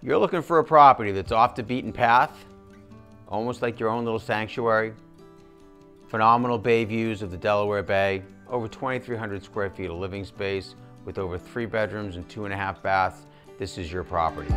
You're looking for a property that's off the beaten path, almost like your own little sanctuary. Phenomenal bay views of the Delaware Bay, over 2,300 square feet of living space with over three bedrooms and two and a half baths. This is your property.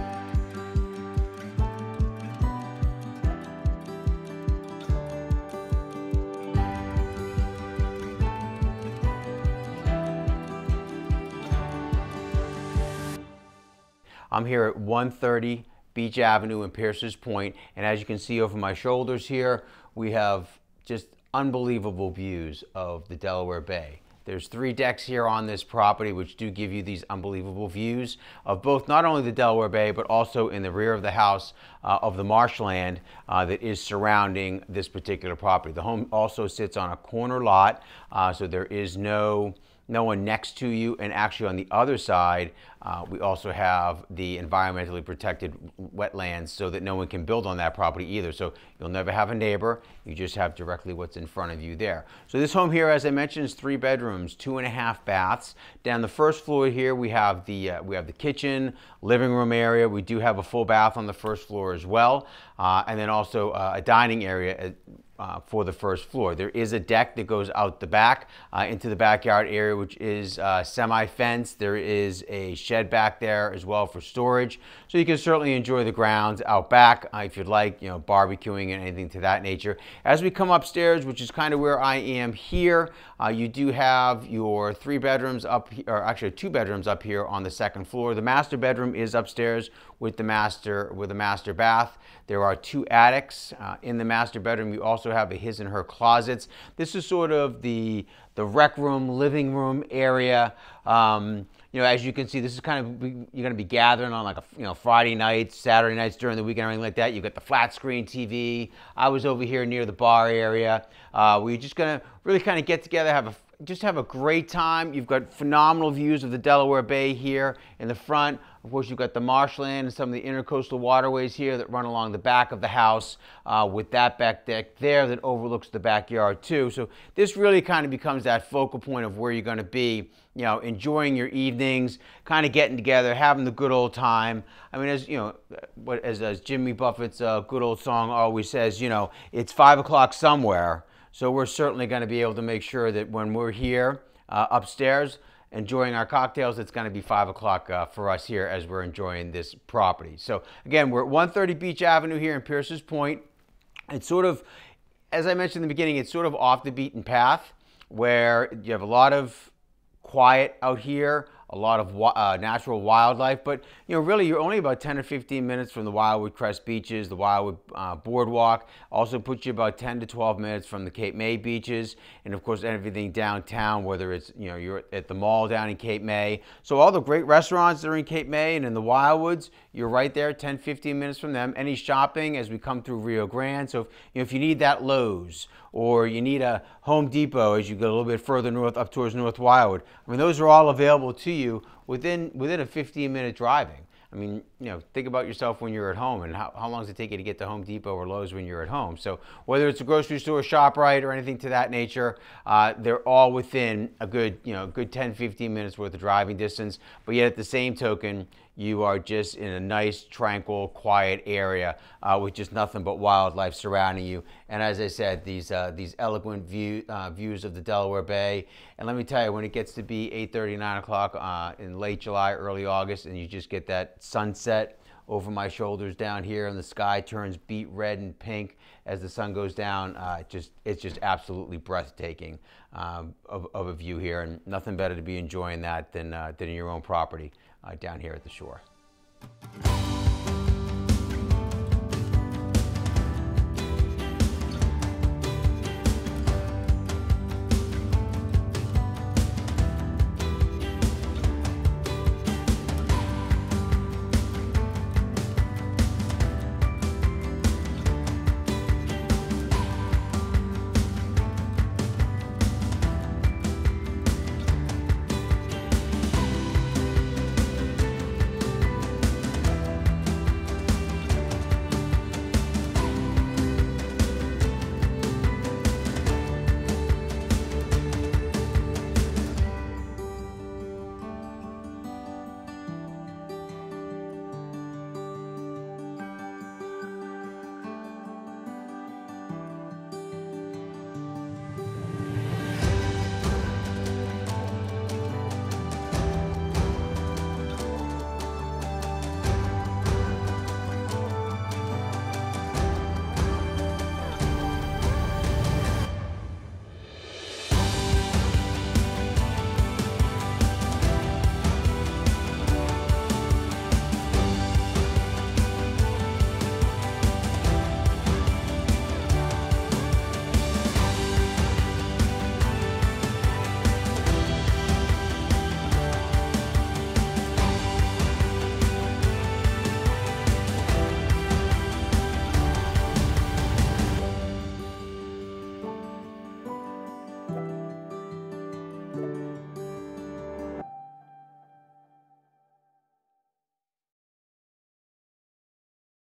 I'm here at 130 Beach Avenue in Pierces Point, and as you can see over my shoulders here, we have just unbelievable views of the Delaware Bay. There's three decks here on this property which do give you these unbelievable views of both not only the Delaware Bay but also in the rear of the house uh, of the marshland uh, that is surrounding this particular property. The home also sits on a corner lot uh, so there is no no one next to you. And actually on the other side, uh, we also have the environmentally protected wetlands so that no one can build on that property either. So you'll never have a neighbor. You just have directly what's in front of you there. So this home here, as I mentioned, is three bedrooms, two and a half baths. Down the first floor here, we have the uh, we have the kitchen, living room area. We do have a full bath on the first floor as well, uh, and then also uh, a dining area uh, for the first floor. There is a deck that goes out the back uh, into the backyard area, which is uh, semi-fenced. There is a shed back there as well for storage. So you can certainly enjoy the grounds out back uh, if you'd like, you know, barbecuing and anything to that nature. As we come upstairs, which is kind of where I am here, uh, you do have your three bedrooms up, or actually two bedrooms up here on the second floor. The master bedroom is upstairs with the master with a master bath. There are two attics uh, in the master bedroom. You also have a his and her closets. This is sort of the the rec room, living room area. Um, you know, as you can see, this is kind of you're going to be gathering on like a you know Friday nights, Saturday nights during the weekend, or anything like that. You've got the flat screen TV. I was over here near the bar area. Uh, we're just going to really kind of get together, have a just have a great time. You've got phenomenal views of the Delaware Bay here in the front. Of course, you've got the marshland and some of the intercoastal waterways here that run along the back of the house uh, with that back deck there that overlooks the backyard too. So this really kind of becomes that focal point of where you're going to be, you know, enjoying your evenings, kind of getting together, having the good old time. I mean, as you know, what as, as Jimmy Buffett's uh, good old song always says, you know, it's five o'clock somewhere. So we're certainly going to be able to make sure that when we're here uh, upstairs, enjoying our cocktails, it's going to be 5 o'clock uh, for us here as we're enjoying this property. So again, we're at 130 Beach Avenue here in Pierces Point. It's sort of, as I mentioned in the beginning, it's sort of off the beaten path where you have a lot of quiet out here, a lot of uh, natural wildlife, but you know, really, you're only about 10 or 15 minutes from the Wildwood Crest beaches, the Wildwood uh, Boardwalk. Also puts you about 10 to 12 minutes from the Cape May beaches, and of course, everything downtown, whether it's you know you're at the mall down in Cape May. So all the great restaurants that are in Cape May and in the Wildwoods, you're right there, 10, 15 minutes from them. Any shopping as we come through Rio Grande. So if, you know, if you need that Lowe's or you need a Home Depot as you go a little bit further north up towards North Wildwood, I mean, those are all available to you within within a 15 minute driving. I mean, you know, think about yourself when you're at home and how, how long does it take you to get to Home Depot or Lowe's when you're at home? So whether it's a grocery store, ShopRite, or anything to that nature, uh, they're all within a good, you know, good 10, 15 minutes worth of driving distance. But yet at the same token, you are just in a nice, tranquil, quiet area uh, with just nothing but wildlife surrounding you. And as I said, these uh, these eloquent view, uh, views of the Delaware Bay. And let me tell you, when it gets to be 8:30, 9 o'clock uh, in late July, early August, and you just get that sunset over my shoulders down here, and the sky turns beet red and pink as the sun goes down. Uh, just it's just absolutely breathtaking um, of, of, a view here, and nothing better to be enjoying that than uh, than your own property uh, down here at the shore.